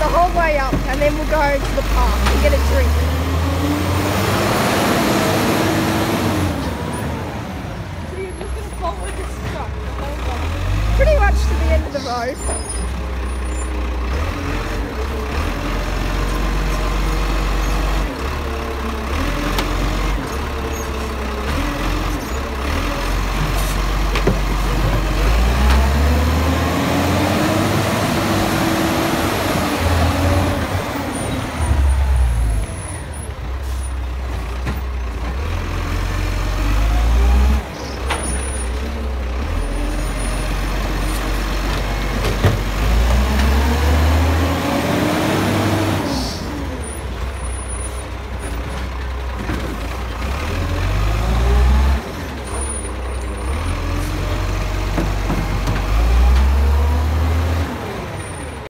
The whole way up and then we'll go to the park and get a drink. So. Pretty much to the end of the road.